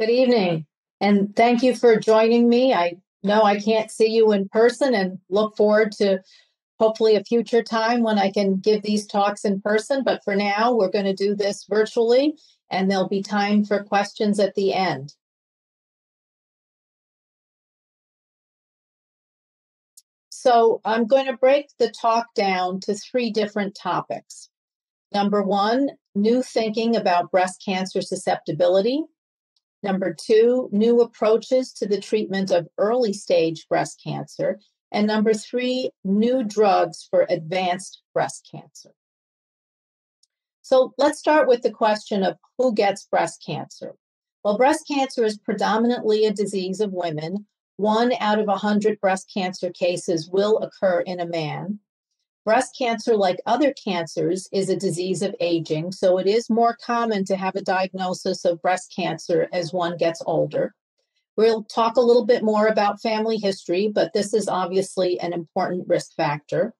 Good evening, and thank you for joining me. I know I can't see you in person and look forward to hopefully a future time when I can give these talks in person. But for now, we're going to do this virtually, and there'll be time for questions at the end. So I'm going to break the talk down to three different topics. Number one, new thinking about breast cancer susceptibility. Number two, new approaches to the treatment of early stage breast cancer. And number three, new drugs for advanced breast cancer. So let's start with the question of who gets breast cancer. Well, breast cancer is predominantly a disease of women. One out of 100 breast cancer cases will occur in a man. Breast cancer, like other cancers, is a disease of aging, so it is more common to have a diagnosis of breast cancer as one gets older. We'll talk a little bit more about family history, but this is obviously an important risk factor.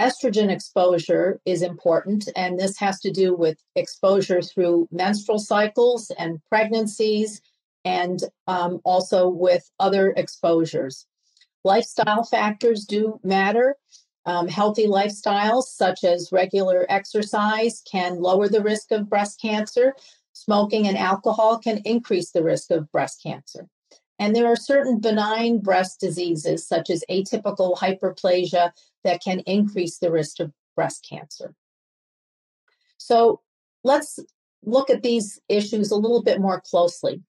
Estrogen exposure is important, and this has to do with exposure through menstrual cycles and pregnancies, and um, also with other exposures. Lifestyle factors do matter. Um, healthy lifestyles, such as regular exercise, can lower the risk of breast cancer. Smoking and alcohol can increase the risk of breast cancer. And there are certain benign breast diseases, such as atypical hyperplasia, that can increase the risk of breast cancer. So let's look at these issues a little bit more closely.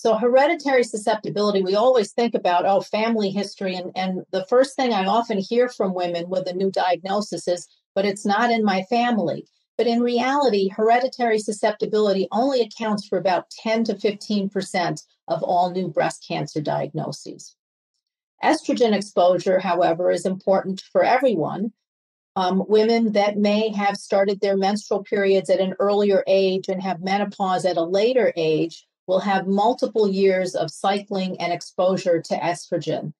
So hereditary susceptibility, we always think about, oh, family history. And, and the first thing I often hear from women with a new diagnosis is, but it's not in my family. But in reality, hereditary susceptibility only accounts for about 10 to 15% of all new breast cancer diagnoses. Estrogen exposure, however, is important for everyone. Um, women that may have started their menstrual periods at an earlier age and have menopause at a later age will have multiple years of cycling and exposure to estrogen.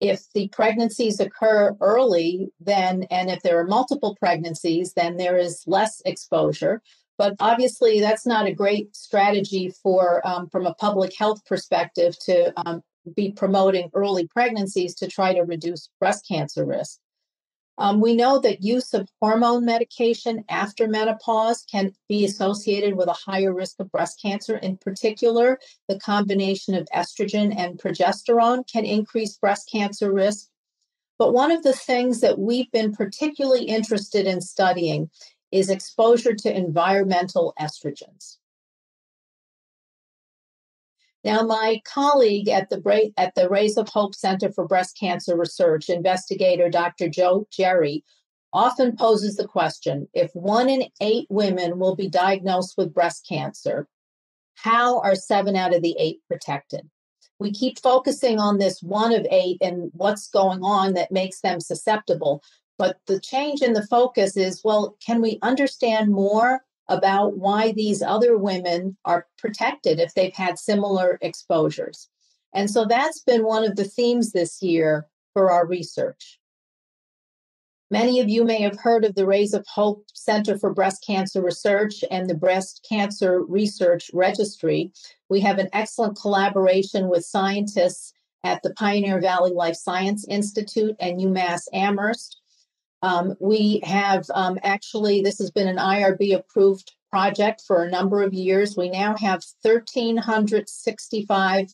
If the pregnancies occur early, then, and if there are multiple pregnancies, then there is less exposure. But obviously, that's not a great strategy for, um, from a public health perspective, to um, be promoting early pregnancies to try to reduce breast cancer risk. Um, we know that use of hormone medication after menopause can be associated with a higher risk of breast cancer. In particular, the combination of estrogen and progesterone can increase breast cancer risk. But one of the things that we've been particularly interested in studying is exposure to environmental estrogens. Now, my colleague at the, at the Rays of Hope Center for Breast Cancer Research, investigator Dr. Joe Jerry, often poses the question if one in eight women will be diagnosed with breast cancer, how are seven out of the eight protected? We keep focusing on this one of eight and what's going on that makes them susceptible. But the change in the focus is well, can we understand more about why these other women are protected if they've had similar exposures. And so that's been one of the themes this year for our research. Many of you may have heard of the Rays of Hope Center for Breast Cancer Research and the Breast Cancer Research Registry. We have an excellent collaboration with scientists at the Pioneer Valley Life Science Institute and UMass Amherst um, we have um, actually, this has been an IRB approved project for a number of years. We now have 1,365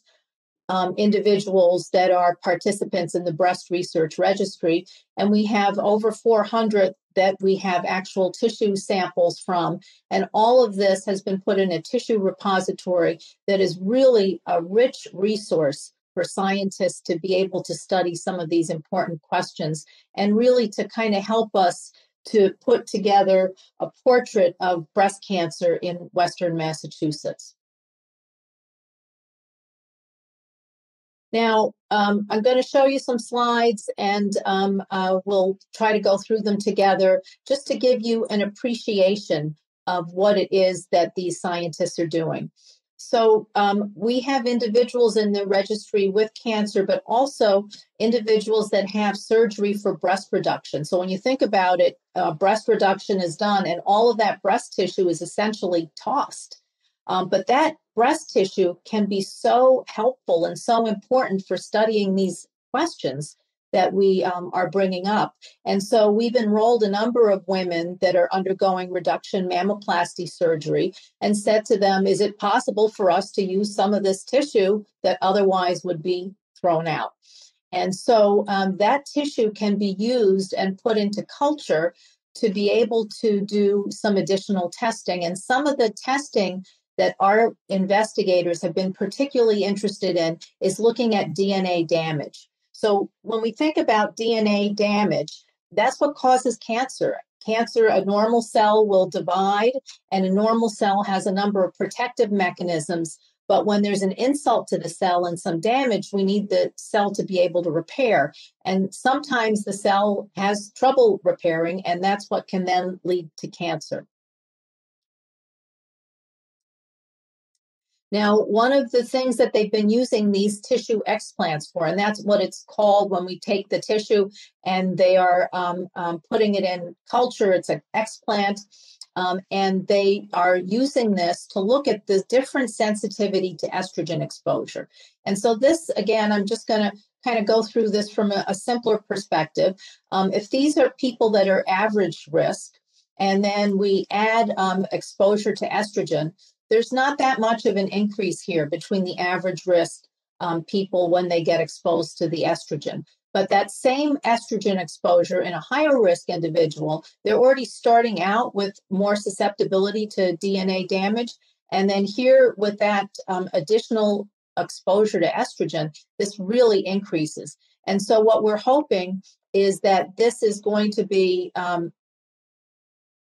um, individuals that are participants in the breast research registry, and we have over 400 that we have actual tissue samples from. And all of this has been put in a tissue repository that is really a rich resource for scientists to be able to study some of these important questions and really to kind of help us to put together a portrait of breast cancer in Western Massachusetts. Now, um, I'm going to show you some slides and um, uh, we'll try to go through them together just to give you an appreciation of what it is that these scientists are doing. So um, we have individuals in the registry with cancer, but also individuals that have surgery for breast reduction. So when you think about it, uh, breast reduction is done, and all of that breast tissue is essentially tossed. Um, but that breast tissue can be so helpful and so important for studying these questions that we um, are bringing up. And so we've enrolled a number of women that are undergoing reduction mammoplasty surgery and said to them, is it possible for us to use some of this tissue that otherwise would be thrown out? And so um, that tissue can be used and put into culture to be able to do some additional testing. And some of the testing that our investigators have been particularly interested in is looking at DNA damage. So when we think about DNA damage, that's what causes cancer. Cancer, a normal cell will divide, and a normal cell has a number of protective mechanisms. But when there's an insult to the cell and some damage, we need the cell to be able to repair. And sometimes the cell has trouble repairing, and that's what can then lead to cancer. Now, one of the things that they've been using these tissue explants for, and that's what it's called when we take the tissue and they are um, um, putting it in culture, it's an explant. Um, and they are using this to look at the different sensitivity to estrogen exposure. And so, this again, I'm just going to kind of go through this from a, a simpler perspective. Um, if these are people that are average risk, and then we add um, exposure to estrogen, there's not that much of an increase here between the average risk um, people when they get exposed to the estrogen. But that same estrogen exposure in a higher risk individual, they're already starting out with more susceptibility to DNA damage. And then here with that um, additional exposure to estrogen, this really increases. And so what we're hoping is that this is going to be um,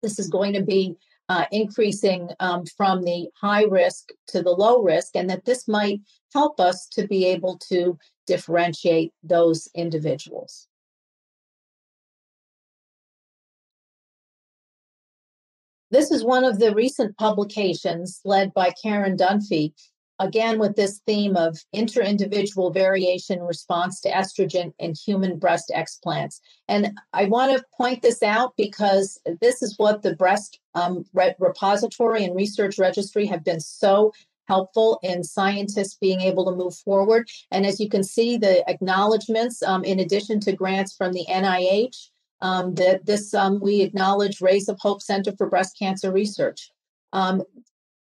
this is going to be uh, increasing um, from the high risk to the low risk, and that this might help us to be able to differentiate those individuals. This is one of the recent publications led by Karen Dunphy again with this theme of inter-individual variation response to estrogen in human breast explants. And I want to point this out because this is what the breast um, repository and research registry have been so helpful in scientists being able to move forward. And as you can see, the acknowledgments, um, in addition to grants from the NIH, um, that this um, we acknowledge Rays of Hope Center for Breast Cancer Research. Um,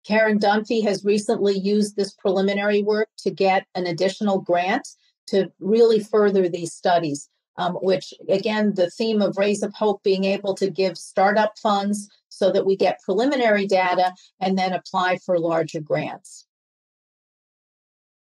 Karen Dunphy has recently used this preliminary work to get an additional grant to really further these studies, um, which again, the theme of Rays of Hope being able to give startup funds so that we get preliminary data and then apply for larger grants.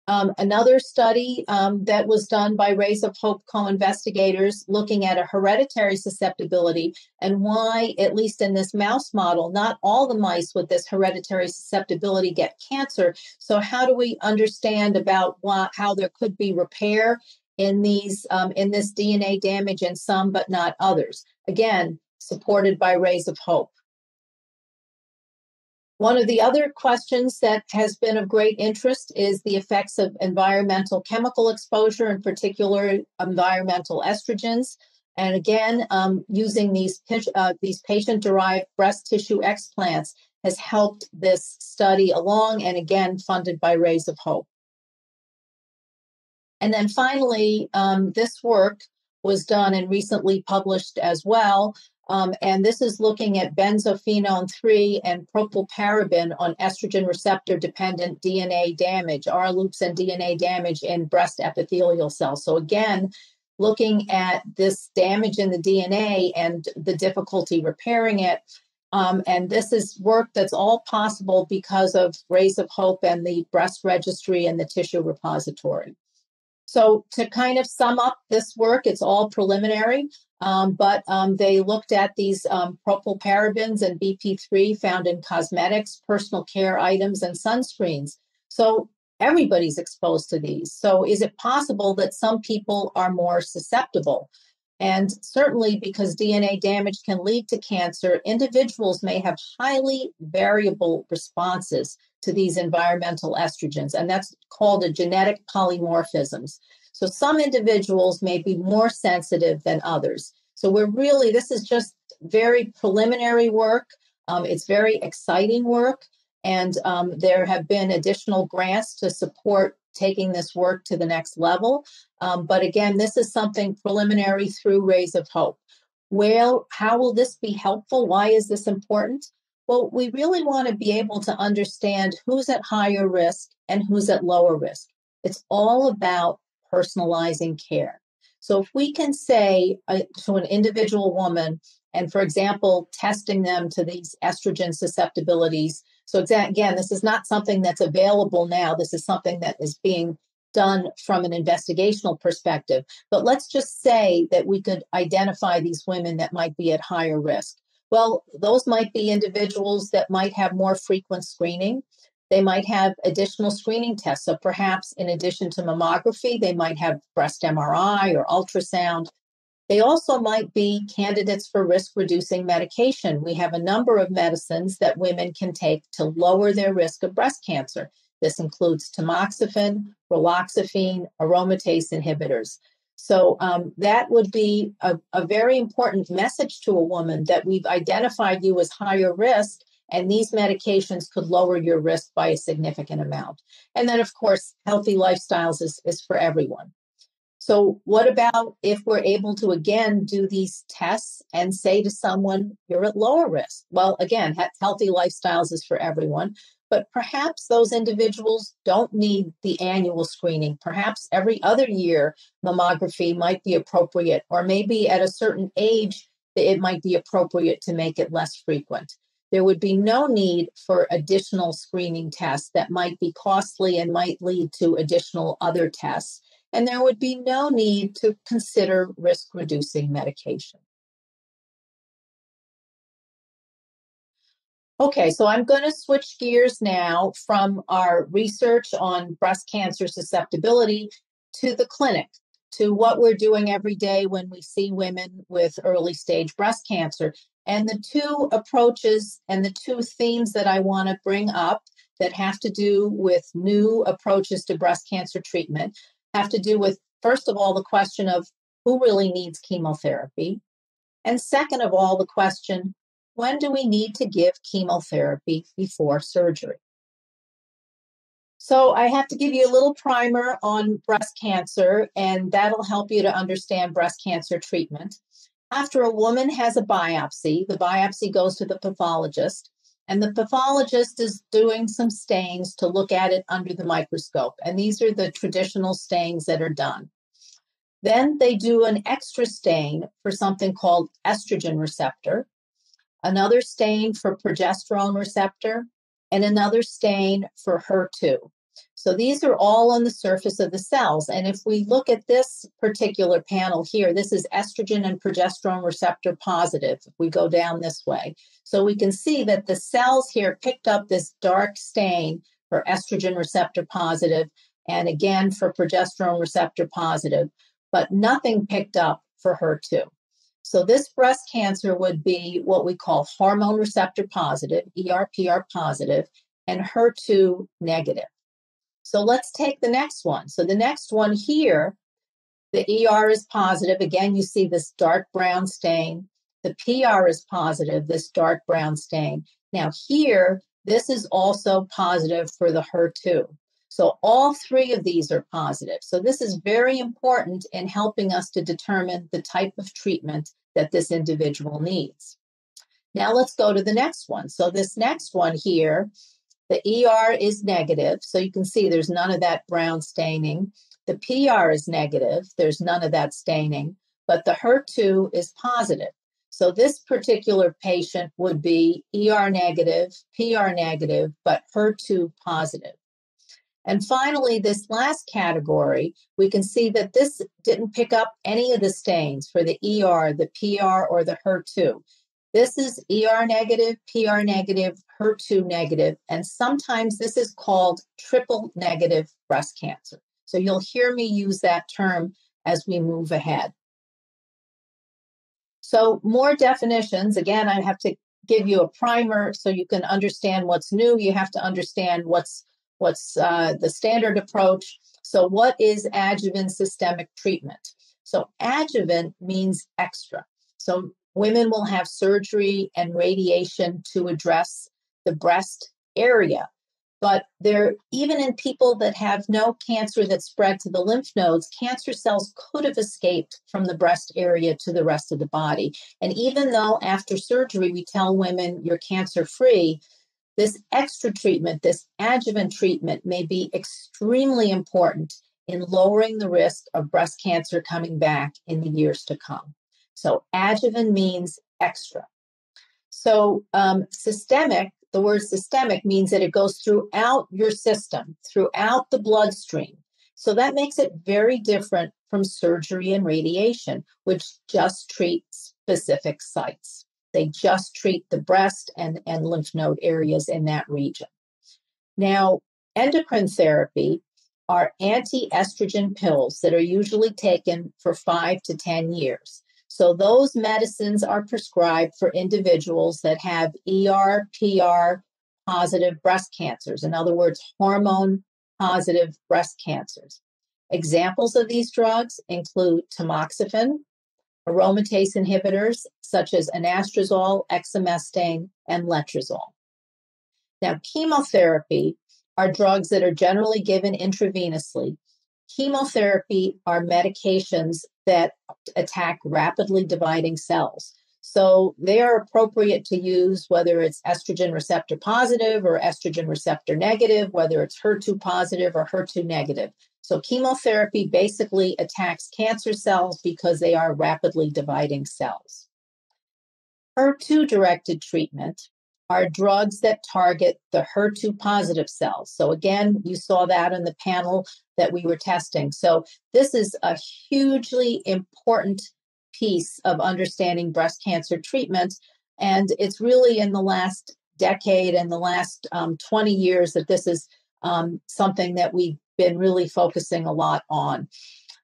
Um, another study um, that was done by Rays of Hope co-investigators looking at a hereditary susceptibility and why, at least in this mouse model, not all the mice with this hereditary susceptibility get cancer. So how do we understand about what, how there could be repair in these um, in this DNA damage in some but not others? Again, supported by Rays of Hope. One of the other questions that has been of great interest is the effects of environmental chemical exposure, in particular environmental estrogens. And again, um, using these, uh, these patient-derived breast tissue explants has helped this study along, and again, funded by Rays of Hope. And then finally, um, this work was done and recently published as well um, and this is looking at benzophenone 3 and propylparaben on estrogen receptor dependent DNA damage, R loops and DNA damage in breast epithelial cells. So, again, looking at this damage in the DNA and the difficulty repairing it. Um, and this is work that's all possible because of Rays of Hope and the breast registry and the tissue repository. So, to kind of sum up this work, it's all preliminary, um, but um, they looked at these um, propylparabens and BP3 found in cosmetics, personal care items, and sunscreens. So, everybody's exposed to these. So, is it possible that some people are more susceptible? And certainly, because DNA damage can lead to cancer, individuals may have highly variable responses to these environmental estrogens, and that's called a genetic polymorphisms. So some individuals may be more sensitive than others. So we're really, this is just very preliminary work. Um, it's very exciting work. And um, there have been additional grants to support taking this work to the next level. Um, but again, this is something preliminary through Rays of Hope. Well, how will this be helpful? Why is this important? Well, we really want to be able to understand who's at higher risk and who's at lower risk. It's all about personalizing care. So if we can say uh, to an individual woman, and for example, testing them to these estrogen susceptibilities. So again, this is not something that's available now. This is something that is being done from an investigational perspective. But let's just say that we could identify these women that might be at higher risk. Well, those might be individuals that might have more frequent screening. They might have additional screening tests. So perhaps in addition to mammography, they might have breast MRI or ultrasound. They also might be candidates for risk reducing medication. We have a number of medicines that women can take to lower their risk of breast cancer. This includes tamoxifen, raloxifene, aromatase inhibitors. So um, that would be a, a very important message to a woman that we've identified you as higher risk and these medications could lower your risk by a significant amount. And then, of course, healthy lifestyles is, is for everyone. So, what about if we're able to again do these tests and say to someone, you're at lower risk? Well, again, healthy lifestyles is for everyone, but perhaps those individuals don't need the annual screening. Perhaps every other year mammography might be appropriate, or maybe at a certain age it might be appropriate to make it less frequent. There would be no need for additional screening tests that might be costly and might lead to additional other tests and there would be no need to consider risk reducing medication. Okay, so I'm going to switch gears now from our research on breast cancer susceptibility to the clinic, to what we're doing every day when we see women with early stage breast cancer. And the two approaches and the two themes that I want to bring up that have to do with new approaches to breast cancer treatment have to do with, first of all, the question of who really needs chemotherapy. And second of all, the question when do we need to give chemotherapy before surgery? So, I have to give you a little primer on breast cancer, and that'll help you to understand breast cancer treatment. After a woman has a biopsy, the biopsy goes to the pathologist. And the pathologist is doing some stains to look at it under the microscope. And these are the traditional stains that are done. Then they do an extra stain for something called estrogen receptor, another stain for progesterone receptor, and another stain for HER2. So these are all on the surface of the cells. And if we look at this particular panel here, this is estrogen and progesterone receptor positive. If we go down this way. So we can see that the cells here picked up this dark stain for estrogen receptor positive and again for progesterone receptor positive, but nothing picked up for HER2. So this breast cancer would be what we call hormone receptor positive, ERPR positive, and HER2 negative. So let's take the next one. So the next one here, the ER is positive. Again, you see this dark brown stain. The PR is positive, this dark brown stain. Now here, this is also positive for the HER2. So all three of these are positive. So this is very important in helping us to determine the type of treatment that this individual needs. Now let's go to the next one. So this next one here the ER is negative, so you can see there's none of that brown staining. The PR is negative, there's none of that staining, but the HER2 is positive. So this particular patient would be ER negative, PR negative, but HER2 positive. And finally, this last category, we can see that this didn't pick up any of the stains for the ER, the PR, or the HER2. This is ER negative, PR negative, HER2 negative, and sometimes this is called triple negative breast cancer. So you'll hear me use that term as we move ahead. So, more definitions. Again, I have to give you a primer so you can understand what's new. You have to understand what's what's uh, the standard approach. So, what is adjuvant systemic treatment? So, adjuvant means extra. So, Women will have surgery and radiation to address the breast area. But there, even in people that have no cancer that spread to the lymph nodes, cancer cells could have escaped from the breast area to the rest of the body. And even though after surgery we tell women you're cancer free, this extra treatment, this adjuvant treatment, may be extremely important in lowering the risk of breast cancer coming back in the years to come. So, adjuvant means extra. So, um, systemic, the word systemic means that it goes throughout your system, throughout the bloodstream. So, that makes it very different from surgery and radiation, which just treat specific sites. They just treat the breast and, and lymph node areas in that region. Now, endocrine therapy are anti estrogen pills that are usually taken for five to 10 years. So, those medicines are prescribed for individuals that have ER, PR positive breast cancers. In other words, hormone positive breast cancers. Examples of these drugs include tamoxifen, aromatase inhibitors such as anastrozole, exemestane, and letrozole. Now, chemotherapy are drugs that are generally given intravenously. Chemotherapy are medications that attack rapidly dividing cells. So they are appropriate to use whether it's estrogen receptor positive or estrogen receptor negative, whether it's HER2 positive or HER2 negative. So chemotherapy basically attacks cancer cells because they are rapidly dividing cells. HER2 directed treatment are drugs that target the HER2 positive cells. So, again, you saw that in the panel that we were testing. So, this is a hugely important piece of understanding breast cancer treatment. And it's really in the last decade and the last um, 20 years that this is um, something that we've been really focusing a lot on.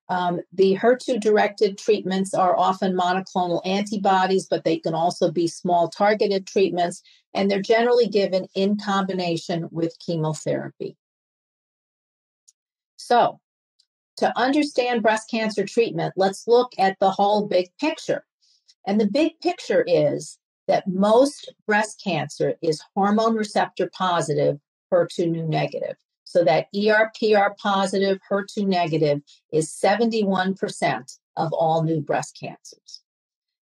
Um, the HER2 directed treatments are often monoclonal antibodies, but they can also be small targeted treatments, and they're generally given in combination with chemotherapy. So, to understand breast cancer treatment, let's look at the whole big picture. And the big picture is that most breast cancer is hormone receptor positive, HER2 negative. So that ERPR positive, HER2 negative is 71% of all new breast cancers.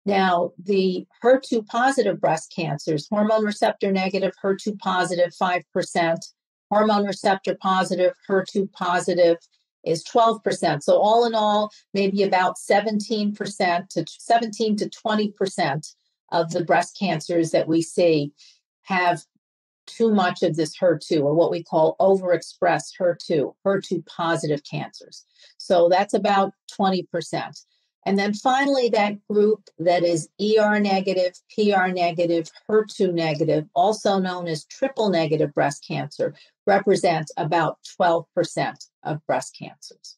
Now, the HER2 positive breast cancers, hormone receptor negative, HER2 positive, 5%, hormone receptor positive, HER2 positive is 12%. So, all in all, maybe about 17% to 17 to 20% of the breast cancers that we see have too much of this HER2 or what we call overexpressed HER2, HER2 positive cancers. So that's about 20%. And then finally, that group that is ER negative, PR negative, HER2 negative, also known as triple negative breast cancer, represents about 12% of breast cancers.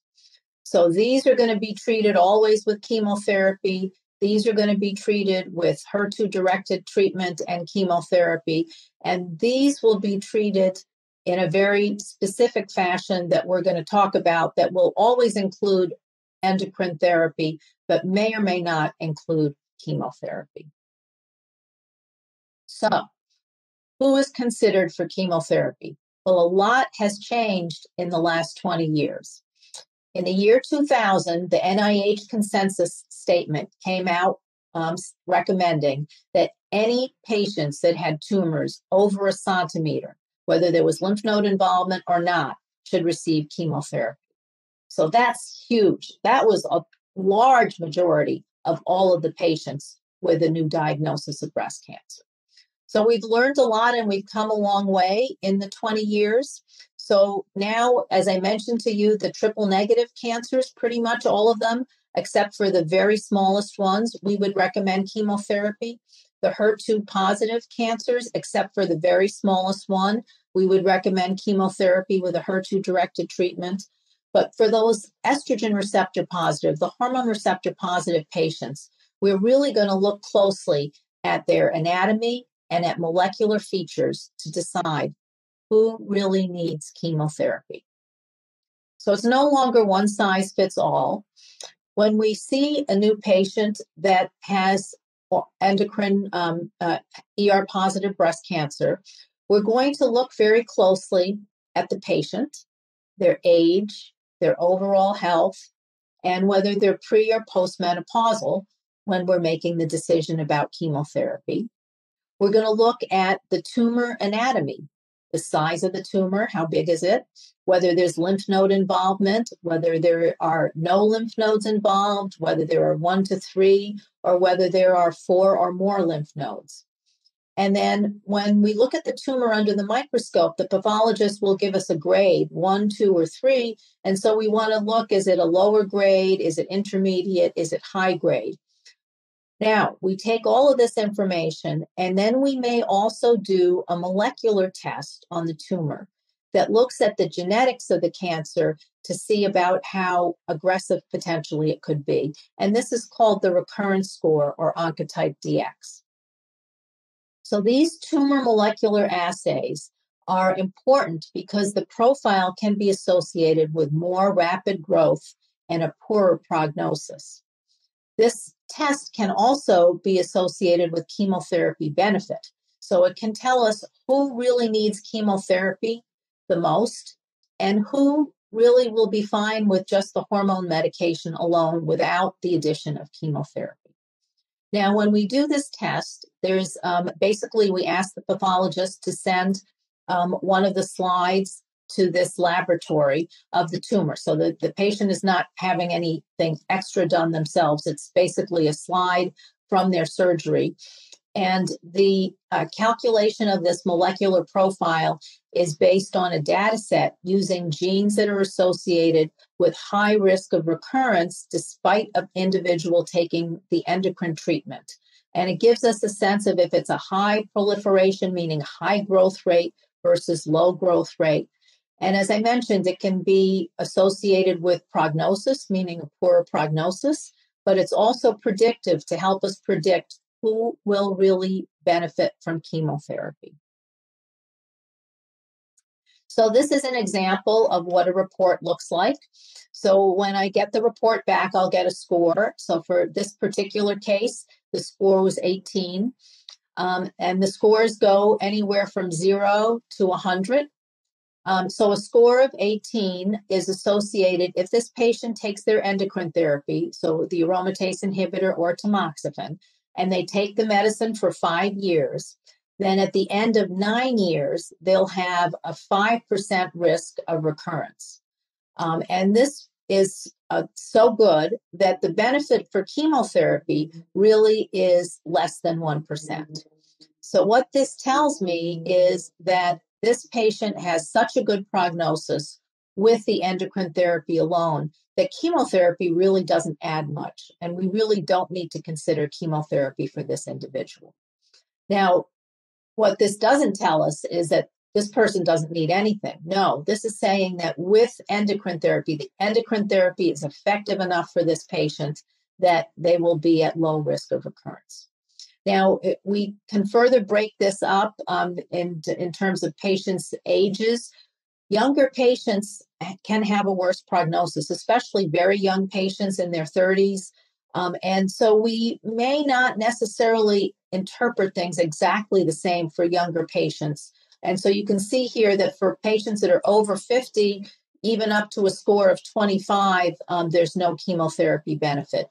So these are going to be treated always with chemotherapy. These are going to be treated with HER2 directed treatment and chemotherapy. And these will be treated in a very specific fashion that we're going to talk about that will always include endocrine therapy, but may or may not include chemotherapy. So, who is considered for chemotherapy? Well, a lot has changed in the last 20 years. In the year 2000, the NIH consensus statement came out um, recommending that any patients that had tumors over a centimeter, whether there was lymph node involvement or not, should receive chemotherapy. So that's huge. That was a large majority of all of the patients with a new diagnosis of breast cancer. So we've learned a lot and we've come a long way in the 20 years. So now, as I mentioned to you, the triple negative cancers, pretty much all of them, except for the very smallest ones, we would recommend chemotherapy. The HER2 positive cancers, except for the very smallest one, we would recommend chemotherapy with a HER2 directed treatment. But for those estrogen receptor positive, the hormone receptor positive patients, we're really going to look closely at their anatomy and at molecular features to decide who really needs chemotherapy. So it's no longer one size fits all. When we see a new patient that has endocrine um, uh, ER positive breast cancer, We're going to look very closely at the patient, their age, their overall health, and whether they're pre or postmenopausal when we're making the decision about chemotherapy. We're going to look at the tumor anatomy, the size of the tumor, how big is it, whether there's lymph node involvement, whether there are no lymph nodes involved, whether there are one to three, or whether there are four or more lymph nodes. And then when we look at the tumor under the microscope, the pathologist will give us a grade one, two, or three. And so we want to look is it a lower grade? Is it intermediate? Is it high grade? Now, we take all of this information and then we may also do a molecular test on the tumor that looks at the genetics of the cancer to see about how aggressive potentially it could be. And this is called the recurrence score or Oncotype DX. So these tumor molecular assays are important because the profile can be associated with more rapid growth and a poorer prognosis. This test can also be associated with chemotherapy benefit. So it can tell us who really needs chemotherapy the most and who really will be fine with just the hormone medication alone without the addition of chemotherapy. Now, when we do this test, there's um, basically we ask the pathologist to send um, one of the slides to this laboratory of the tumor so that the patient is not having anything extra done themselves. It's basically a slide from their surgery. And the uh, calculation of this molecular profile is based on a data set using genes that are associated with high risk of recurrence despite an individual taking the endocrine treatment. And it gives us a sense of if it's a high proliferation, meaning high growth rate versus low growth rate. And as I mentioned, it can be associated with prognosis, meaning a poorer prognosis, but it's also predictive to help us predict who will really benefit from chemotherapy. So this is an example of what a report looks like. So when I get the report back, I'll get a score. So for this particular case, the score was 18. Um, and the scores go anywhere from zero to 100. Um, so a score of 18 is associated if this patient takes their endocrine therapy, so the aromatase inhibitor or tamoxifen, and they take the medicine for five years, then at the end of nine years, they'll have a 5% risk of recurrence. Um, and this is uh, so good that the benefit for chemotherapy really is less than 1%. So, what this tells me is that this patient has such a good prognosis with the endocrine therapy alone that chemotherapy really doesn't add much, and we really don't need to consider chemotherapy for this individual. Now, what this doesn't tell us is that this person doesn't need anything. No, this is saying that with endocrine therapy, the endocrine therapy is effective enough for this patient that they will be at low risk of recurrence. Now, we can further break this up um, in, in terms of patients' ages. Younger patients can have a worse prognosis, especially very young patients in their 30s. Um, and so we may not necessarily interpret things exactly the same for younger patients. And so you can see here that for patients that are over 50, even up to a score of 25, um, there's no chemotherapy benefit.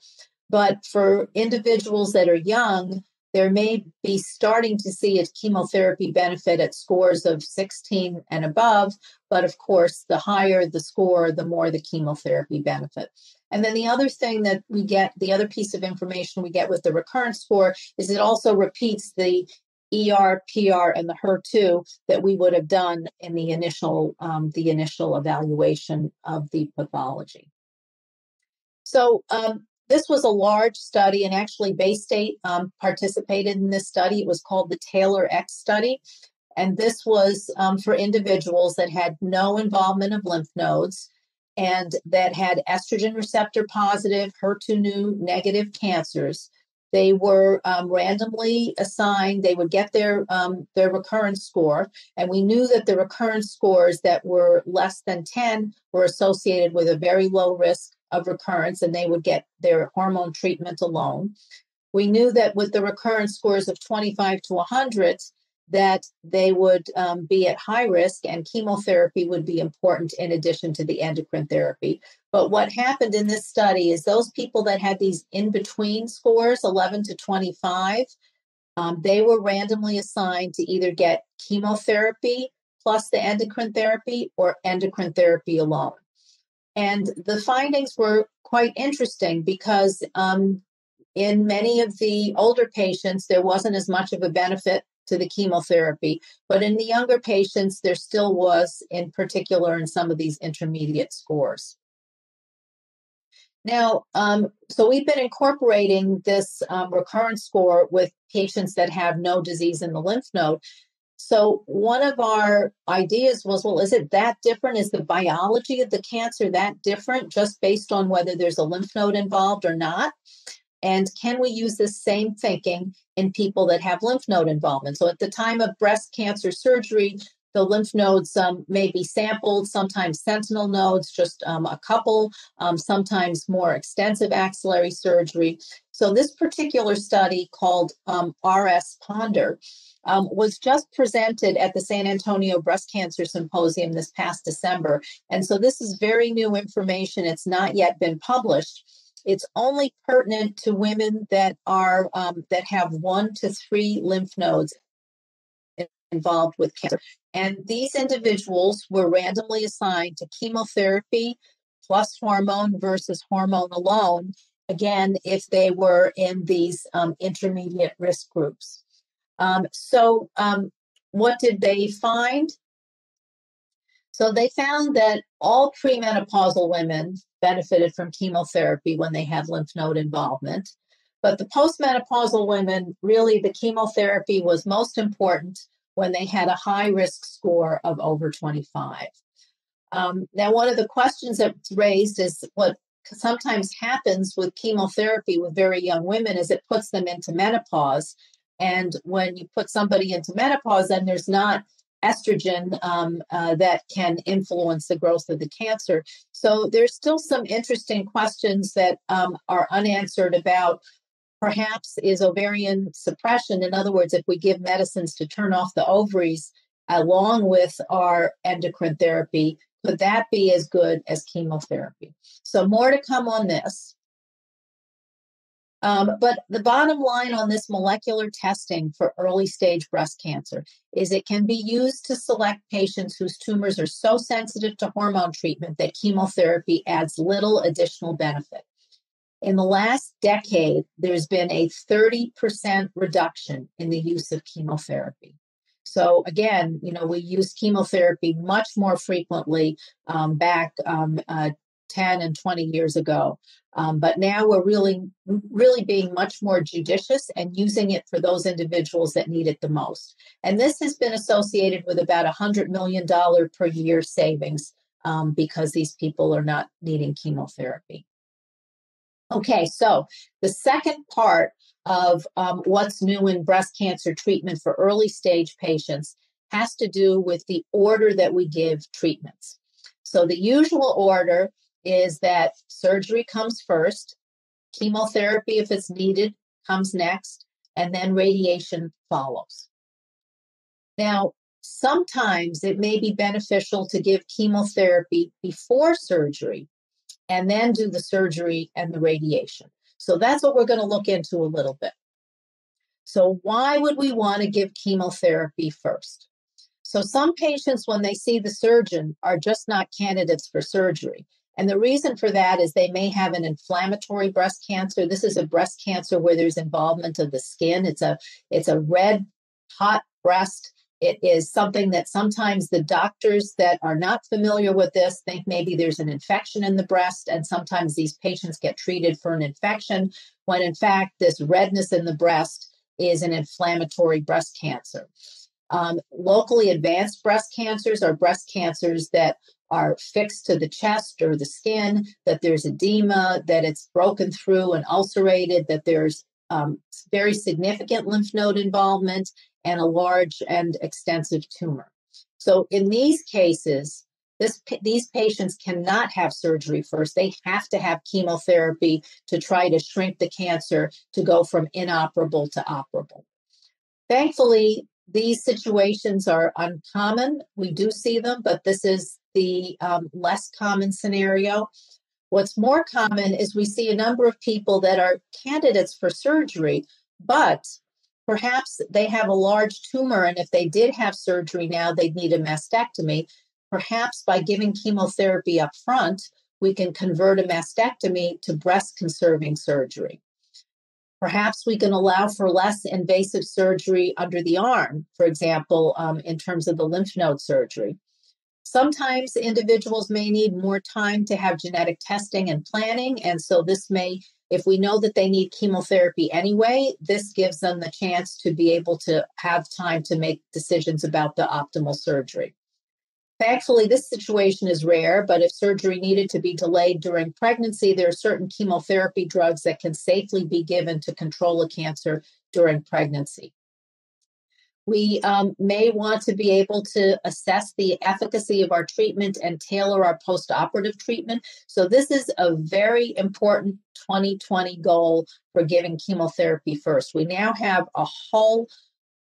But for individuals that are young, there may be starting to see a chemotherapy benefit at scores of 16 and above, but of course, the higher the score, the more the chemotherapy benefit. And then the other thing that we get, the other piece of information we get with the recurrence score is it also repeats the ER, PR, and the HER2 that we would have done in the initial um, the initial evaluation of the pathology. So um, this was a large study, and actually Baystate um, participated in this study. It was called the TAILORx study. And this was um, for individuals that had no involvement of lymph nodes and that had estrogen receptor positive, HER2 negative cancers. They were um, randomly assigned. They would get their um, their recurrence score, and we knew that the recurrence scores that were less than 10 were associated with a very low risk of recurrence and they would get their hormone treatment alone. We knew that with the recurrence scores of 25 to 100, that they would um, be at high risk and chemotherapy would be important in addition to the endocrine therapy. But what happened in this study is those people that had these in between scores, 11 to 25, um, they were randomly assigned to either get chemotherapy plus the endocrine therapy or endocrine therapy alone. And the findings were quite interesting because um, in many of the older patients, there wasn't as much of a benefit to the chemotherapy. But in the younger patients, there still was, in particular, in some of these intermediate scores. Now, um, so we've been incorporating this um, recurrence score with patients that have no disease in the lymph node. So, one of our ideas was well, is it that different? Is the biology of the cancer that different just based on whether there's a lymph node involved or not? And can we use this same thinking in people that have lymph node involvement? So, at the time of breast cancer surgery, the lymph nodes um, may be sampled, sometimes sentinel nodes, just um, a couple, um, sometimes more extensive axillary surgery. So, this particular study called um, RxPONDER um, was just presented at the San Antonio Breast Cancer Symposium this past December. And so, this is very new information. It's not yet been published. It's only pertinent to women that are um, that have one to three lymph nodes involved with cancer. And these individuals were randomly assigned to chemotherapy plus hormone versus hormone alone, again, if they were in these um, intermediate risk groups. Um, so, um, what did they find? So, they found that all premenopausal women benefited from chemotherapy when they had lymph node involvement. But the postmenopausal women, really, the chemotherapy was most important when they had a high risk score of over 25. Um, now, one of the questions that's raised is what sometimes happens with chemotherapy with very young women is it puts them into menopause. And when you put somebody into menopause, then there's not estrogen um, uh, that can influence the growth of the cancer. So there's still some interesting questions that um, are unanswered about perhaps is ovarian suppression. In other words, if we give medicines to turn off the ovaries along with our endocrine therapy, could that be as good as chemotherapy? So, more to come on this. Um, but the bottom line on this molecular testing for early stage breast cancer is it can be used to select patients whose tumors are so sensitive to hormone treatment that chemotherapy adds little additional benefit. In the last decade, there's been a 30% reduction in the use of chemotherapy. So again, you know, we used chemotherapy much more frequently um, back um, uh, 10 and 20 years ago. Um, but now we're really, really being much more judicious and using it for those individuals that need it the most. And this has been associated with about $100 million per year savings um, because these people are not needing chemotherapy. Okay, so the second part of um, what's new in breast cancer treatment for early stage patients has to do with the order that we give treatments. So the usual order is that surgery comes first, chemotherapy, if it's needed, comes next, and then radiation follows. Now, sometimes it may be beneficial to give chemotherapy before surgery and then do the surgery and the radiation. So that's what we're going to look into a little bit. So, why would we want to give chemotherapy first? So, some patients, when they see the surgeon, are just not candidates for surgery. And the reason for that is they may have an inflammatory breast cancer. This is a breast cancer where there's involvement of the skin. It's a it's a red hot breast it is something that sometimes the doctors that are not familiar with this think maybe there's an infection in the breast, and sometimes these patients get treated for an infection when in fact this redness in the breast is an inflammatory breast cancer. Um, locally advanced breast cancers are breast cancers that are fixed to the chest or the skin, that there's edema, that it's broken through and ulcerated, that there's um, very significant lymph node involvement, and a large and extensive tumor. So in these cases, this, these patients cannot have surgery first. They have to have chemotherapy to try to shrink the cancer to go from inoperable to operable. Thankfully, these situations are uncommon. We do see them, but this is the um, less common scenario. What's more common is we see a number of people that are candidates for surgery, but perhaps they have a large tumor, and if they did have surgery now, they'd need a mastectomy. Perhaps by giving chemotherapy up front, we can convert a mastectomy to breast conserving surgery. Perhaps we can allow for less invasive surgery under the arm, for example, um, in terms of the lymph node surgery. Sometimes individuals may need more time to have genetic testing and planning. And so, this may, if we know that they need chemotherapy anyway, this gives them the chance to be able to have time to make decisions about the optimal surgery. Thankfully, this situation is rare, but if surgery needed to be delayed during pregnancy, there are certain chemotherapy drugs that can safely be given to control a cancer during pregnancy. We um, may want to be able to assess the efficacy of our treatment and tailor our postoperative treatment. So, this is a very important 2020 goal for giving chemotherapy first. We now have a whole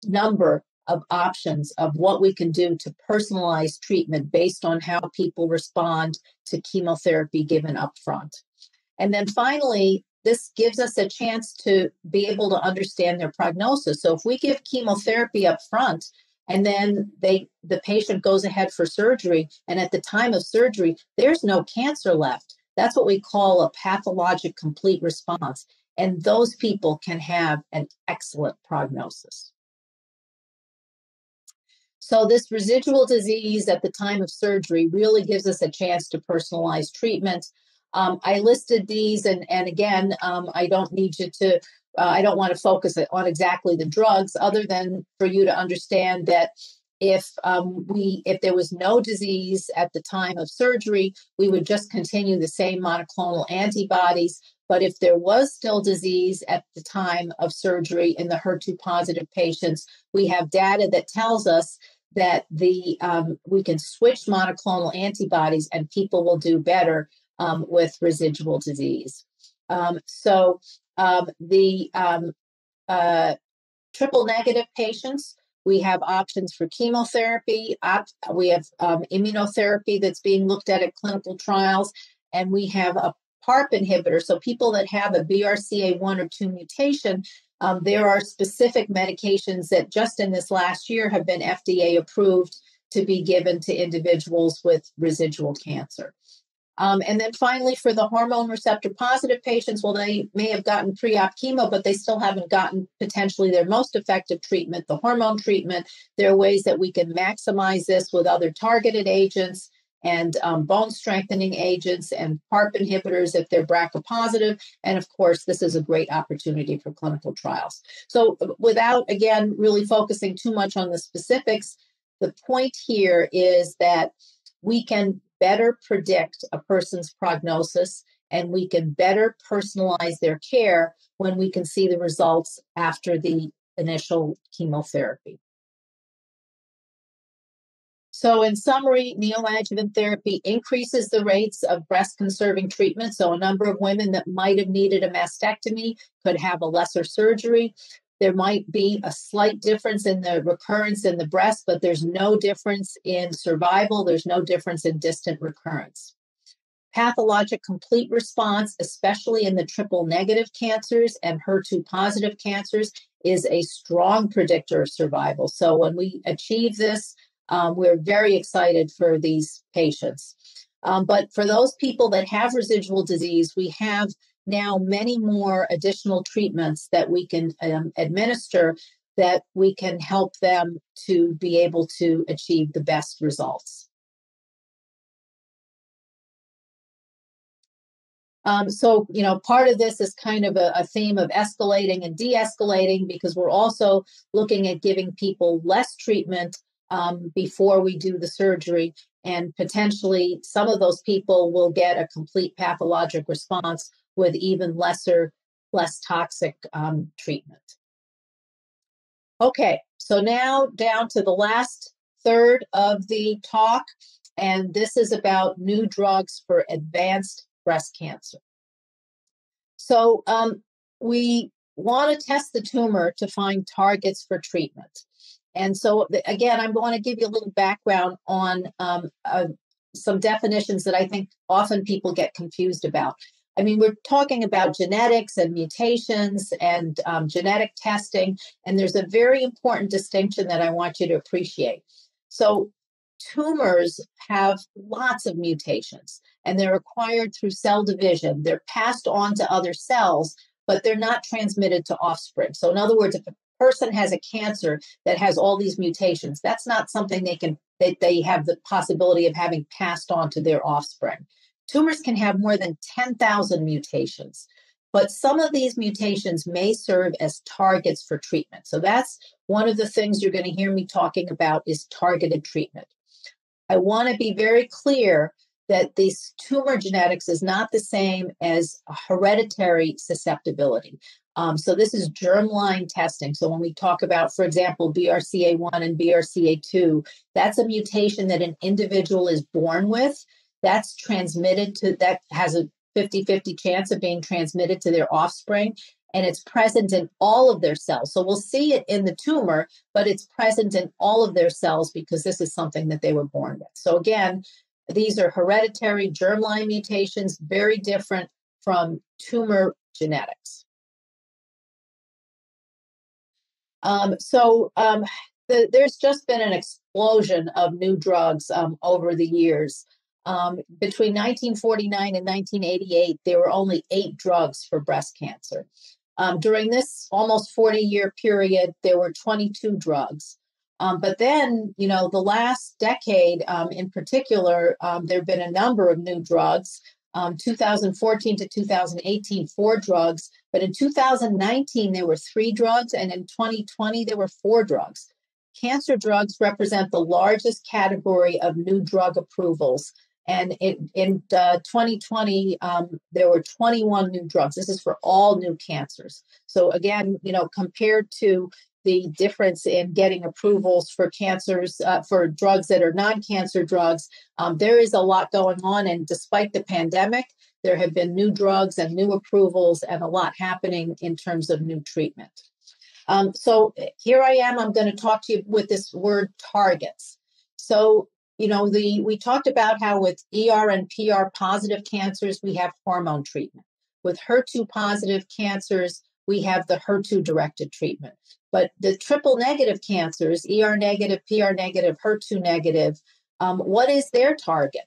number of options of what we can do to personalize treatment based on how people respond to chemotherapy given up front. And then finally, this gives us a chance to be able to understand their prognosis. So if we give chemotherapy up front and then they the patient goes ahead for surgery and at the time of surgery there's no cancer left. That's what we call a pathologic complete response and those people can have an excellent prognosis. So, this residual disease at the time of surgery really gives us a chance to personalize treatment. Um, I listed these, and, and again, um, I don't need you to, uh, I don't want to focus on exactly the drugs, other than for you to understand that if um, we if there was no disease at the time of surgery, we would just continue the same monoclonal antibodies. But if there was still disease at the time of surgery in the HER2 positive patients, we have data that tells us that the um, we can switch monoclonal antibodies and people will do better um, with residual disease. Um, so um, the um, uh, triple negative patients, we have options for chemotherapy. Op- we have um, immunotherapy that's being looked at at clinical trials, and we have a PARP inhibitor. So people that have a BRCA1 or 2 mutation um, there are specific medications that just in this last year have been FDA approved to be given to individuals with residual cancer. Um, and then finally, for the hormone receptor positive patients, well, they may have gotten pre op chemo, but they still haven't gotten potentially their most effective treatment, the hormone treatment. There are ways that we can maximize this with other targeted agents and um, bone strengthening agents and PARP inhibitors if they're BRCA positive. And of course, this is a great opportunity for clinical trials. So, without again really focusing too much on the specifics, the point here is that we can better predict a person's prognosis and we can better personalize their care when we can see the results after the initial chemotherapy. So, in summary, neoadjuvant therapy increases the rates of breast conserving treatment. So, a number of women that might have needed a mastectomy could have a lesser surgery. There might be a slight difference in the recurrence in the breast, but there's no difference in survival. There's no difference in distant recurrence. Pathologic complete response, especially in the triple negative cancers and HER2 positive cancers, is a strong predictor of survival. So, when we achieve this, um, we're very excited for these patients. Um, but for those people that have residual disease, we have now many more additional treatments that we can um, administer that we can help them to be able to achieve the best results. Um, so, you know, part of this is kind of a, a theme of escalating and de escalating because we're also looking at giving people less treatment um, before we do the surgery. And potentially, some of those people will get a complete pathologic response with even lesser, less toxic um, treatment. Okay, so now down to the last third of the talk, and this is about new drugs for advanced breast cancer. So um, we want to test the tumor to find targets for treatment. And so, again, I'm going to give you a little background on um, uh, some definitions that I think often people get confused about. I mean, we're talking about genetics and mutations and um, genetic testing, and there's a very important distinction that I want you to appreciate. So, tumors have lots of mutations, and they're acquired through cell division. They're passed on to other cells, but they're not transmitted to offspring. So, in other words, if a person has a cancer that has all these mutations, that's not something they can that they have the possibility of having passed on to their offspring. Tumors can have more than 10,000 mutations, but some of these mutations may serve as targets for treatment. So that's one of the things you're going to hear me talking about is targeted treatment. I want to be very clear that this tumor genetics is not the same as hereditary susceptibility. Um, so this is germline testing. So when we talk about, for example, BRCA1 and BRCA2, that's a mutation that an individual is born with that's transmitted to that has a 50 50 chance of being transmitted to their offspring and it's present in all of their cells. So we'll see it in the tumor, but it's present in all of their cells because this is something that they were born with. So again, these are hereditary germline mutations, very different from tumor genetics. Um, so um, the, there's just been an explosion of new drugs um, over the years. Um, between 1949 and 1988, there were only eight drugs for breast cancer. Um, during this almost 40 year period, there were 22 drugs. Um, but then, you know, the last decade um, in particular, um, there have been a number of new drugs. Um, 2014 to 2018, four drugs. But in 2019, there were three drugs. And in 2020, there were four drugs. Cancer drugs represent the largest category of new drug approvals and it, in uh, 2020, um, there were 21 new drugs. This is for all new cancers. So again, you know, compared to the difference in getting approvals for cancers uh, for drugs that are non-cancer drugs, um, there is a lot going on. And despite the pandemic, there have been new drugs and new approvals and a lot happening in terms of new treatment. Um, so here I am. I'm going to talk to you with this word targets. So you know, the we talked about how with ER and PR positive cancers, we have hormone treatment. With HER2 positive cancers, we have the HER2 directed treatment. But the triple negative cancers, ER negative, PR negative, HER2 negative, um, what is their target?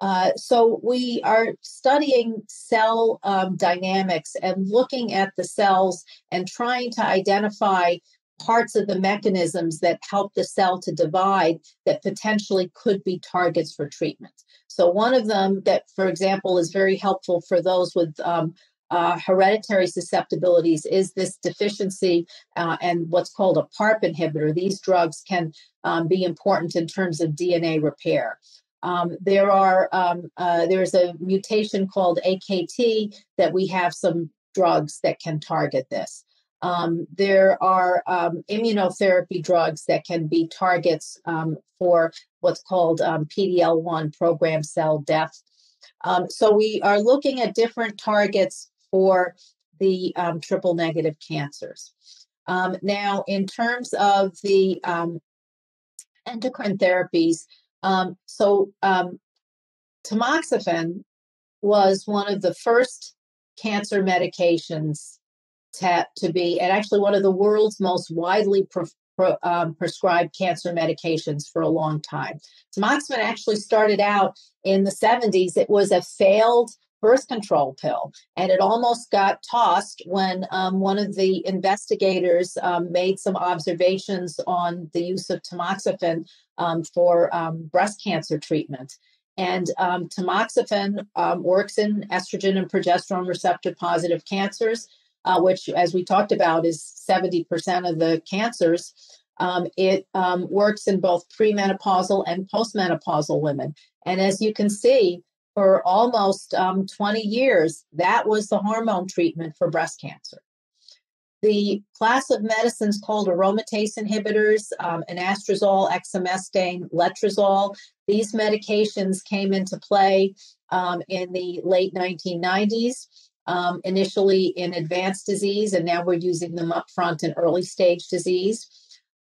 Uh, so we are studying cell um, dynamics and looking at the cells and trying to identify parts of the mechanisms that help the cell to divide that potentially could be targets for treatment. So, one of them that, for example, is very helpful for those with um, uh, hereditary susceptibilities is this deficiency uh, and what's called a PARP inhibitor. These drugs can um, be important in terms of DNA repair. Um, there are um, uh, there's a mutation called AKT that we have some drugs that can target this. Um, there are um, immunotherapy drugs that can be targets um, for what's called um, PDL 1 program cell death. Um, so we are looking at different targets for the um, triple negative cancers. now, in terms of the endocrine therapies, so tamoxifen was one of the first cancer medications to, to be, and actually one of the world's most widely pre, pre, um, prescribed cancer medications for a long time. Tamoxifen actually started out in the 70s. It was a failed birth control pill, and it almost got tossed when um, one of the investigators um, made some observations on the use of tamoxifen um, for um, breast cancer treatment. And um, tamoxifen works in estrogen and progesterone receptor positive cancers uh, which, as we talked about, is 70% of the cancers. Um, it um, works in both premenopausal and postmenopausal women. And as you can see, for almost um, 20 years, that was the hormone treatment for breast cancer. The class of medicines called aromatase inhibitors, um, anastrozole, exemestane, letrozole, these medications came into play um, in the late 1990s um, initially in advanced disease, and now we're using them up front in early stage disease.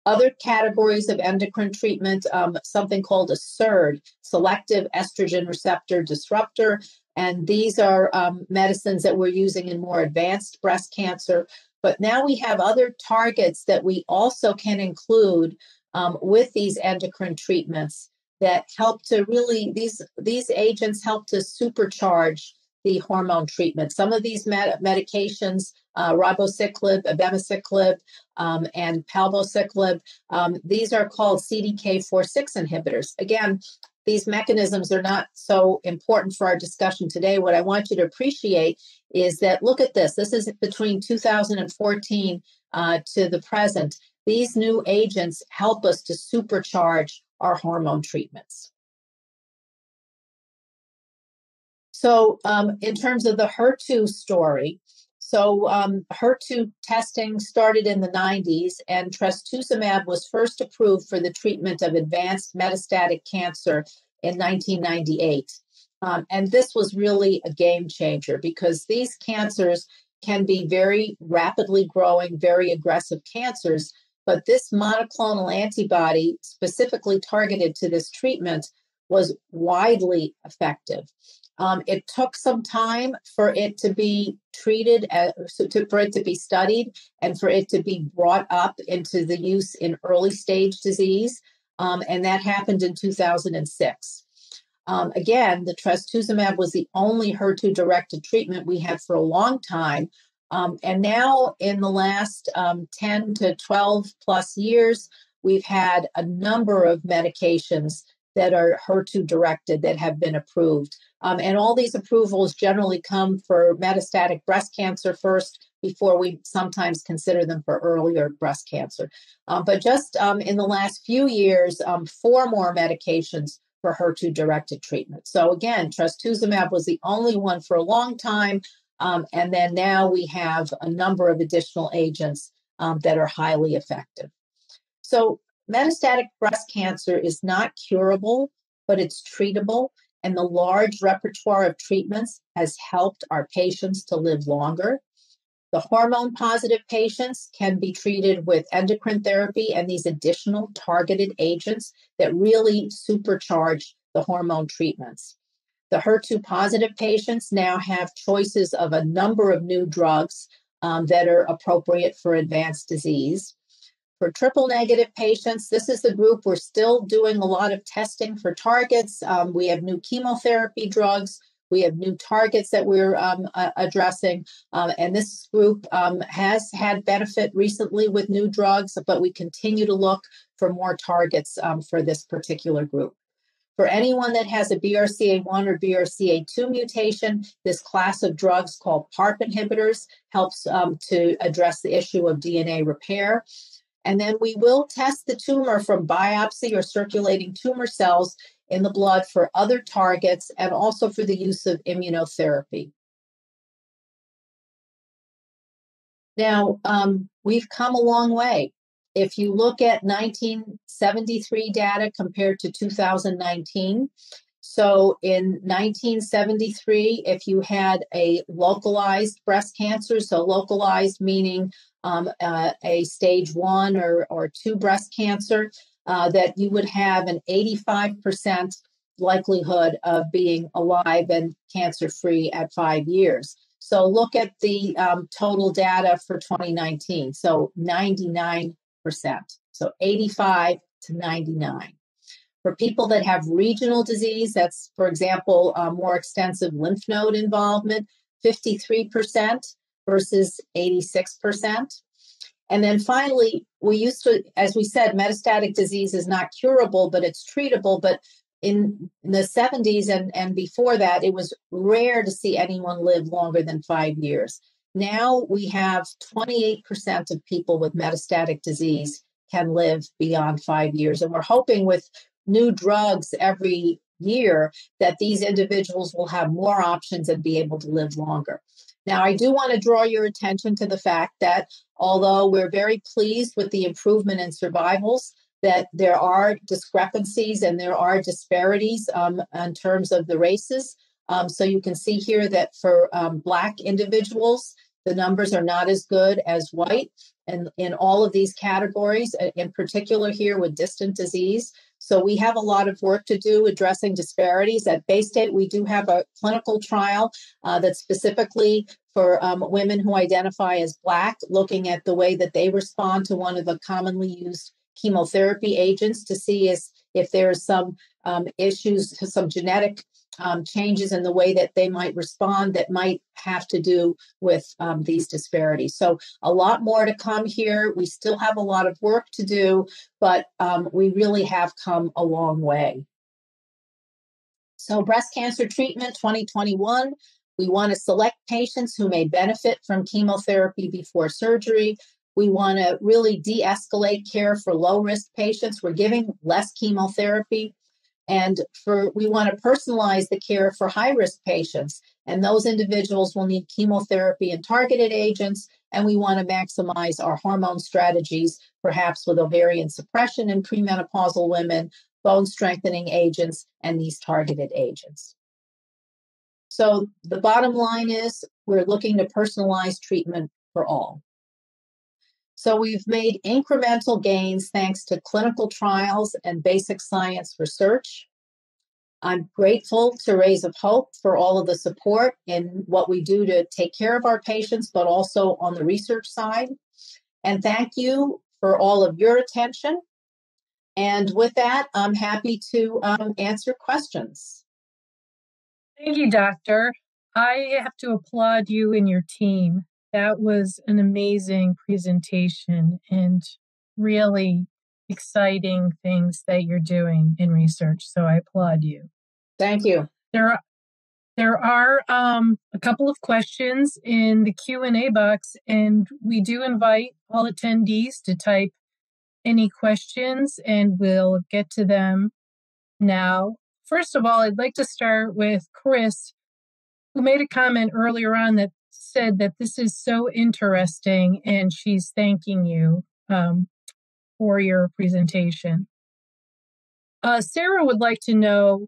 Other categories of endocrine treatment, um, something called a SERD, selective estrogen receptor disruptor. And these are um, medicines that we're using in more advanced breast cancer. But now we have other targets that we also can include um, with these endocrine treatments that help to really these these agents help to supercharge the hormone treatment. Some of these med- medications, uh, ribociclib, abemaciclib, um, and palbociclib, um, these are called CDK4/6 inhibitors. Again, these mechanisms are not so important for our discussion today. What I want you to appreciate is that look at this. This is between 2014 uh, to the present. These new agents help us to supercharge our hormone treatments. So, um, in terms of the HER2 story, so um, HER2 testing started in the 90s, and trastuzumab was first approved for the treatment of advanced metastatic cancer in 1998. Um, and this was really a game changer because these cancers can be very rapidly growing, very aggressive cancers. But this monoclonal antibody, specifically targeted to this treatment, was widely effective. Um, it took some time for it to be treated, as, to, for it to be studied, and for it to be brought up into the use in early stage disease. Um, and that happened in 2006. Um, again, the trastuzumab was the only HER2 directed treatment we had for a long time. Um, and now, in the last um, 10 to 12 plus years, we've had a number of medications that are HER2 directed that have been approved. Um, and all these approvals generally come for metastatic breast cancer first before we sometimes consider them for earlier breast cancer. Um, but just um, in the last few years, um, four more medications for HER2 directed treatment. So again, trastuzumab was the only one for a long time. Um, and then now we have a number of additional agents um, that are highly effective. So metastatic breast cancer is not curable, but it's treatable. And the large repertoire of treatments has helped our patients to live longer. The hormone positive patients can be treated with endocrine therapy and these additional targeted agents that really supercharge the hormone treatments. The HER2 positive patients now have choices of a number of new drugs um, that are appropriate for advanced disease. For triple negative patients, this is the group we're still doing a lot of testing for targets. Um, we have new chemotherapy drugs. We have new targets that we're um, uh, addressing. Um, and this group um, has had benefit recently with new drugs, but we continue to look for more targets um, for this particular group. For anyone that has a BRCA1 or BRCA2 mutation, this class of drugs called PARP inhibitors helps um, to address the issue of DNA repair. And then we will test the tumor from biopsy or circulating tumor cells in the blood for other targets and also for the use of immunotherapy. Now, um, we've come a long way. If you look at 1973 data compared to 2019, so in 1973, if you had a localized breast cancer, so localized meaning um, uh, a stage one or, or two breast cancer, uh, that you would have an 85% likelihood of being alive and cancer free at five years. So look at the um, total data for 2019. So 99%. So 85 to 99. For people that have regional disease, that's, for example, uh, more extensive lymph node involvement, 53% versus 86%. And then finally, we used to, as we said, metastatic disease is not curable, but it's treatable. But in the 70s and, and before that, it was rare to see anyone live longer than five years. Now we have 28% of people with metastatic disease can live beyond five years. And we're hoping with new drugs every year that these individuals will have more options and be able to live longer. Now, I do want to draw your attention to the fact that although we're very pleased with the improvement in survivals, that there are discrepancies and there are disparities um, in terms of the races. Um, so you can see here that for um, Black individuals, the numbers are not as good as white. and in all of these categories, in particular here with distant disease. So we have a lot of work to do addressing disparities. At Baystate, we do have a clinical trial uh, that's specifically for um, women who identify as Black, looking at the way that they respond to one of the commonly used chemotherapy agents to see if, if there's some um, issues, some genetic um, changes in the way that they might respond that might have to do with um, these disparities. So, a lot more to come here. We still have a lot of work to do, but um, we really have come a long way. So, breast cancer treatment 2021. We want to select patients who may benefit from chemotherapy before surgery. We want to really de escalate care for low risk patients. We're giving less chemotherapy. And for we want to personalize the care for high risk patients. And those individuals will need chemotherapy and targeted agents. And we want to maximize our hormone strategies, perhaps with ovarian suppression in premenopausal women, bone strengthening agents, and these targeted agents. So the bottom line is we're looking to personalize treatment for all. So we've made incremental gains thanks to clinical trials and basic science research. I'm grateful to Rays of Hope for all of the support in what we do to take care of our patients, but also on the research side. And thank you for all of your attention. And with that, I'm happy to um, answer questions. Thank you, Doctor. I have to applaud you and your team. That was an amazing presentation and really exciting things that you're doing in research. So I applaud you. Thank you. There are there are um, a couple of questions in the Q&A box and we do invite all attendees to type any questions and we'll get to them now. First of all, I'd like to start with Chris, who made a comment earlier on that said that this is so interesting and she's thanking you um, for your presentation. Uh, Sarah would like to know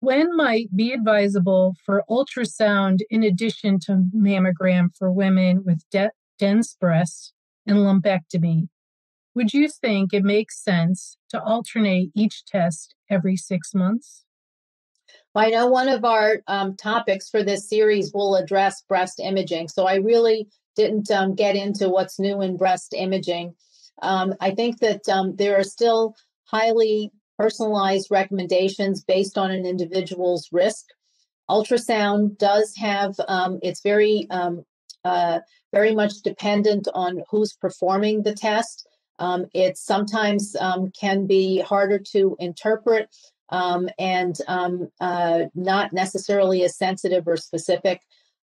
when might be advisable for ultrasound in addition to mammogram for women with de- dense breasts and lumpectomy? Would you think it makes sense to alternate each test every six months? I know one of our um, topics for this series will address breast imaging. So I really didn't um, get into what's new in breast imaging. Um, I think that um, there are still highly personalized recommendations based on an individual's risk. Ultrasound does have, um, it's very, um, uh, very much dependent on who's performing the test. it sometimes can be harder to interpret um, and um, uh, not necessarily as sensitive or specific.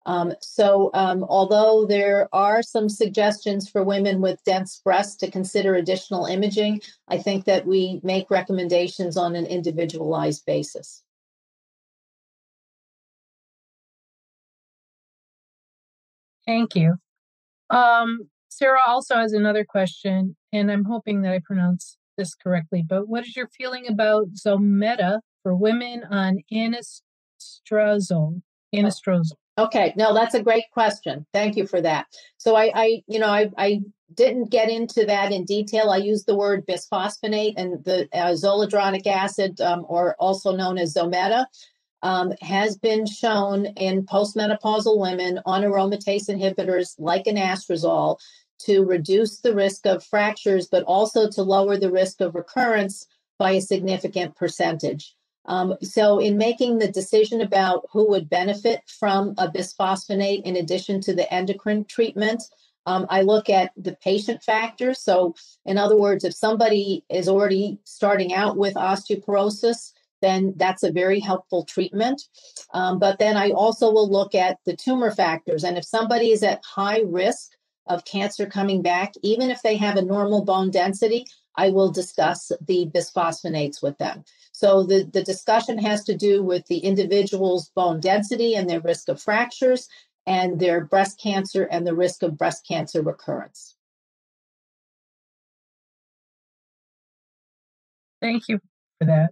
Um, so, um, although there are some suggestions for women with dense breasts to consider additional imaging, I think that we make recommendations on an individualized basis. Thank you. Um, Sarah also has another question, and I'm hoping that I pronounce this correctly, but what is your feeling about Zometa for women on anastrozole? Anastrozole. Okay, no, that's a great question. Thank you for that. So I, I you know, I, I didn't get into that in detail. I used the word bisphosphonate and the uh, zoledronic acid, um, or also known as Zometa, um, has been shown in postmenopausal women on aromatase inhibitors like anastrozole to reduce the risk of fractures, but also to lower the risk of recurrence by a significant percentage. Um, so, in making the decision about who would benefit from a bisphosphonate in addition to the endocrine treatment, um, I look at the patient factors. So, in other words, if somebody is already starting out with osteoporosis, then that's a very helpful treatment. Um, but then I also will look at the tumor factors. And if somebody is at high risk of cancer coming back, even if they have a normal bone density, I will discuss the bisphosphonates with them. So the, the discussion has to do with the individual's bone density and their risk of fractures and their breast cancer and the risk of breast cancer recurrence. Thank you for that.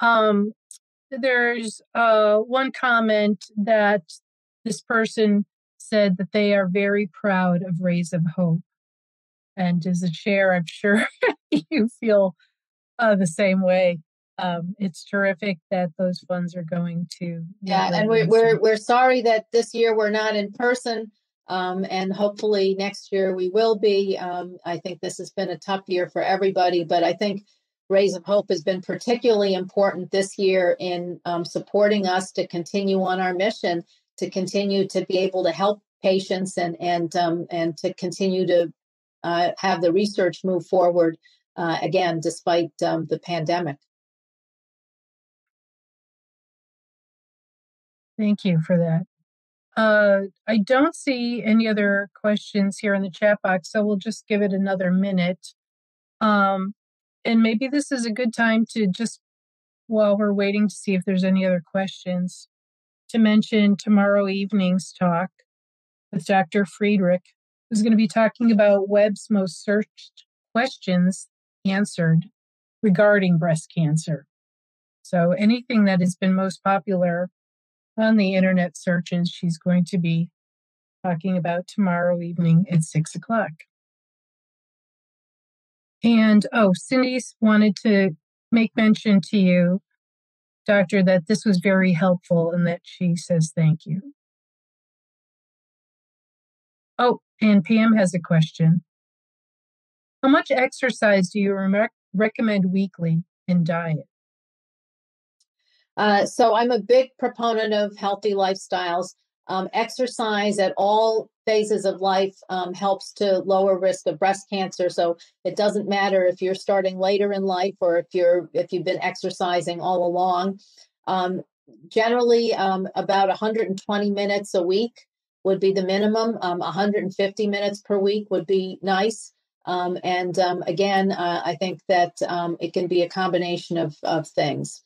Um, there's uh, one comment that this person said that they are very proud of Rays of Hope. And as a chair, I'm sure you feel uh, the same way. Um, it's terrific that those funds are going to. Yeah, and we're, we're, we're sorry that this year we're not in person. Um, and hopefully next year we will be. Um, I think this has been a tough year for everybody, but I think Rays of Hope has been particularly important this year in um, supporting us to continue on our mission, to continue to be able to help patients and and um, and to continue to uh, have the research move forward uh, again despite um, the pandemic. Thank you for that. Uh, I don't see any other questions here in the chat box, so we'll just give it another minute. Um, and maybe this is a good time to just, while we're waiting to see if there's any other questions, to mention tomorrow evening's talk with Dr. Friedrich, who's going to be talking about web's most searched questions answered regarding breast cancer. So anything that has been most popular on the internet searches she's going to be talking about tomorrow evening at six o'clock. And oh, Cindy wanted to make mention to you, Doctor, that this was very helpful and that she says thank you. Oh, and Pam has a question. How much exercise do you re- recommend weekly in diet? Uh, so I'm a big proponent of healthy lifestyles. Um, exercise at all phases of life um, helps to lower risk of breast cancer. So it doesn't matter if you're starting later in life or if you're if you've been exercising all along. Um, generally, um, about 120 minutes a week would be the minimum. 150 um, minutes per week would be nice. Um, and again, uh, I think that it can be a combination of, of things.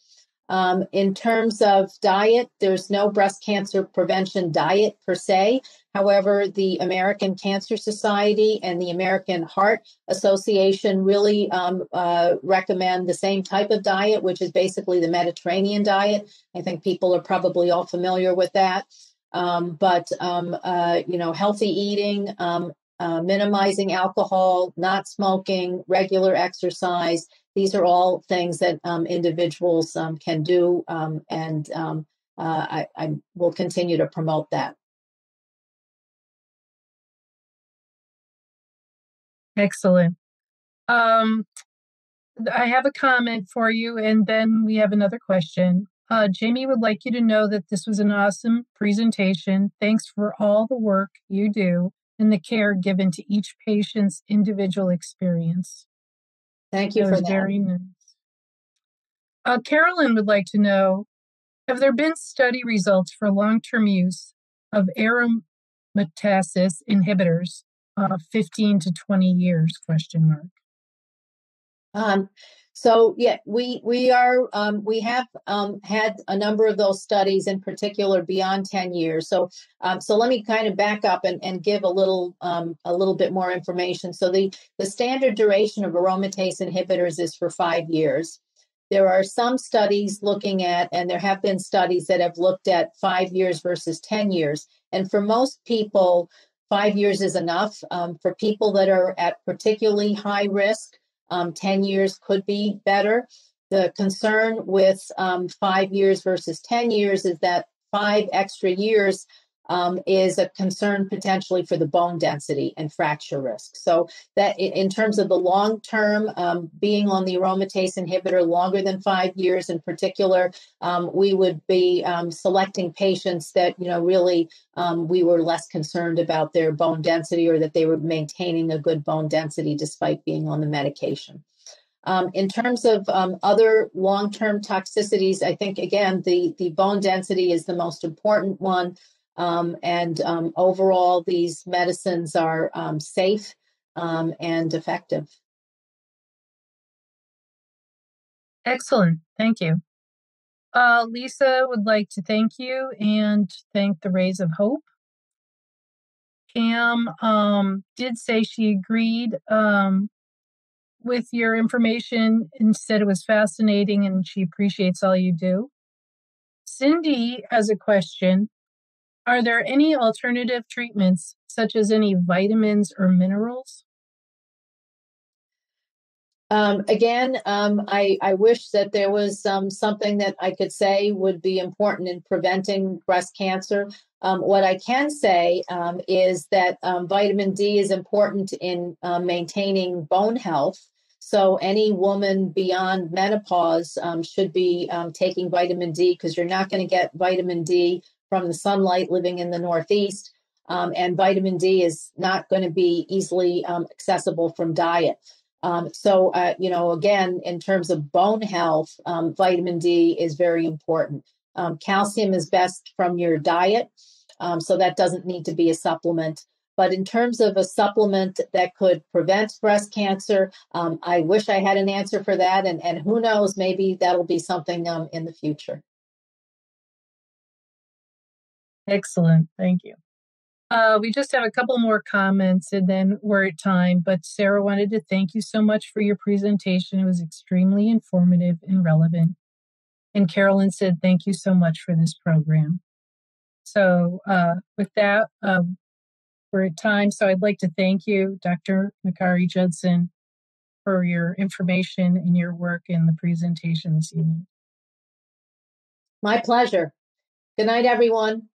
Um, in terms of diet, there's no breast cancer prevention diet per se. However, the American Cancer Society and the American Heart Association really um, uh, recommend the same type of diet, which is basically the Mediterranean diet. I think people are probably all familiar with that. Um, but um, uh, you know, healthy eating, um, uh, minimizing alcohol, not smoking, regular exercise, these are all things that um, individuals um, can do, um, and um, uh, I, I, will continue to promote that. Excellent. Um, I have a comment for you, and then we have another question. Uh, Jamie would like you to know that this was an awesome presentation. Thanks for all the work you do and the care given to each patient's individual experience. Thank you that for that. very nice. Uh, Carolyn would like to know Have there been study results for long term use of aromatase inhibitors, uh, 15 to 20 years? Question mark. Um, so yeah, we we are um, we have um, had a number of those studies, in particular beyond ten years. So um, so let me kind of back up and, and give a little um, a little bit more information. So the the standard duration of aromatase inhibitors is for five years. There are some studies looking at, and there have been studies that have looked at five years versus ten years. And for most people, five years is enough. Um, for people that are at particularly high risk um, 10 years could be better. The concern with um, five years versus 10 years is that five extra years um, is a concern potentially for the bone density and fracture risk. So that in terms of the long term, um, being on the aromatase inhibitor longer than five years in particular, um, we would be um, selecting patients that, you know, really um, we were less concerned about their bone density or that they were maintaining a good bone density despite being on the medication. Um, in terms of um, other long-term toxicities, I think again the the bone density is the most important one. Um, and um, overall, these medicines are um, safe um, and effective. Excellent. Thank you. Uh, Lisa would like to thank you and thank the Rays of Hope. Pam um, did say she agreed um, with your information and said it was fascinating and she appreciates all you do. Cindy has a question are there any alternative treatments, such as any vitamins or minerals? Um, again, um, I, I wish that there was um, something that I could say would be important in preventing breast cancer. Um, what I can say um, is that um, vitamin D is important in uh, maintaining bone health. So, any woman beyond menopause should be taking vitamin D because you're not going to get vitamin D from the sunlight living in the Northeast. and vitamin D is not going to be easily accessible from diet. Um, so, uh, you know, again, in terms of bone health, um, vitamin D is very important. Um, calcium is best from your diet, um, so that doesn't need to be a supplement. But in terms of a supplement that could prevent breast cancer, um, I wish I had an answer for that. And, and who knows, maybe that'll be something um, in the future. Excellent. Thank you. Uh, we just have a couple more comments and then we're at time. But Sarah wanted to thank you so much for your presentation. It was extremely informative and relevant. And Carolyn said, thank you so much for this program. So, uh, with that, um, we're at time. So, I'd like to thank you, Dr. Makari-Judson, for your information and your work in the presentation this evening. My pleasure. Good night, everyone.